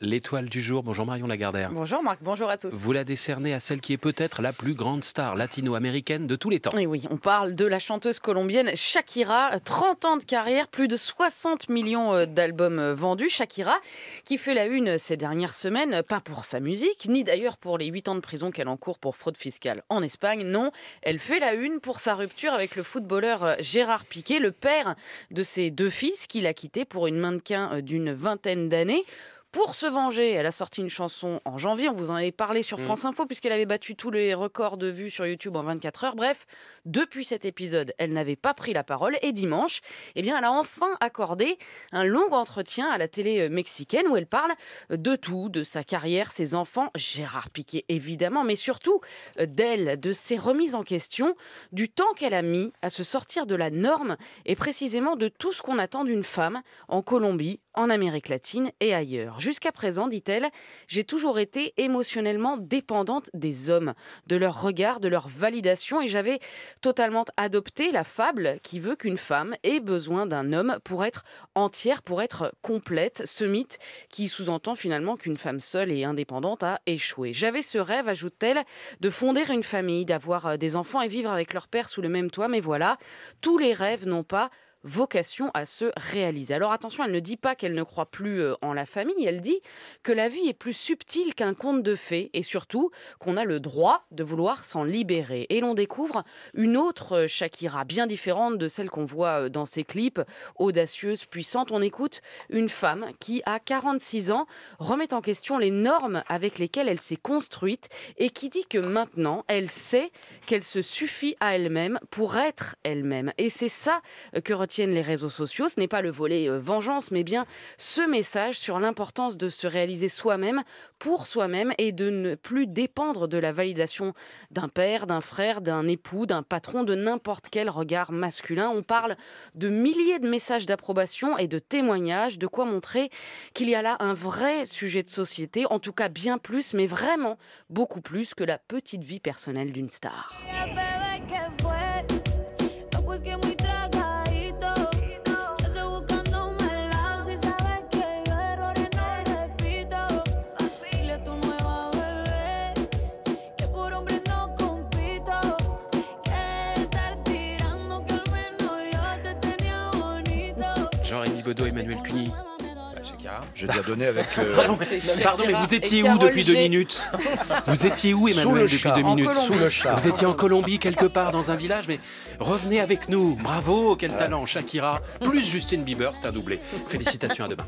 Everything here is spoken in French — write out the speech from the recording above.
L'étoile du jour, bonjour Marion Lagardère. Bonjour Marc, bonjour à tous. Vous la décernez à celle qui est peut-être la plus grande star latino-américaine de tous les temps. Et oui, on parle de la chanteuse colombienne Shakira, 30 ans de carrière, plus de 60 millions euh, d'albums euh, vendus. Shakira qui fait la une ces dernières semaines, pas pour sa musique, ni d'ailleurs pour les 8 ans de prison qu'elle encourt pour fraude fiscale en Espagne. Non, elle fait la une pour sa rupture avec le footballeur euh, Gérard Piquet, le père de ses deux fils qu'il a quitté pour une mannequin d'une vingtaine d'années. Pour se venger, elle a sorti une chanson en janvier, on vous en avait parlé sur mm. France Info, puisqu'elle avait battu tous les records de vues sur YouTube en 24 heures. Bref, depuis cet épisode, elle n'avait pas pris la parole. Et dimanche, eh bien, elle a enfin accordé un long entretien à la télé euh, mexicaine où elle parle de tout, de sa carrière, ses enfants, Gérard Piquet évidemment, mais surtout euh, d'elle, de ses remises en question, du temps qu'elle a mis à se sortir de la norme et précisément de tout ce qu'on attend d'une femme en Colombie, en Amérique latine et ailleurs. Jusqu'à présent, dit-elle, j'ai toujours été émotionnellement dépendante des hommes, de leur regard, de leur validation, et j'avais totalement adopté la fable qui veut qu'une femme ait besoin d'un homme pour être entière, pour être complète, ce mythe qui sous-entend finalement qu'une femme seule et indépendante a échoué. J'avais ce rêve, ajoute-t-elle, de fonder une famille, d'avoir euh, des enfants et vivre avec leur père sous le même toit, mais voilà, tous les rêves n'ont pas vocation à se réaliser. Alors attention, elle ne dit pas qu'elle ne croit plus euh, en la famille, elle dit que la vie est plus subtile qu'un conte de fées et surtout qu'on a le droit de vouloir s'en libérer. Et l'on découvre une autre euh, Shakira, bien différente de celle qu'on voit euh, dans ses clips, audacieuse, puissante. On écoute une femme qui, à 46 ans, remet en question les normes avec lesquelles elle s'est construite et qui dit que maintenant, elle sait qu'elle se suffit à elle-même pour être elle-même. Et c'est ça que les réseaux sociaux. Ce n'est pas le volet euh, vengeance, mais bien ce message sur l'importance de se réaliser soi-même, pour soi-même, et de ne plus dépendre de la validation d'un père, d'un frère, d'un époux, d'un patron, de n'importe quel regard masculin. On parle de milliers de messages d'approbation et de témoignages, de quoi montrer qu'il y a là un vrai sujet de société, en tout cas bien plus, mais vraiment beaucoup plus que la petite vie personnelle d'une star. Emmanuel Cuny. Bah, je t'ai donné avec. Pardon, mais, vous étiez où depuis deux minutes Vous étiez où, Emmanuel, depuis deux minutes Sous le chat. Vous étiez en Colombie, quelque part, dans un village, mais revenez avec nous. Bravo, quel talent, Shakira. Plus Justine Bieber, c'est un doublé. Félicitations à demain.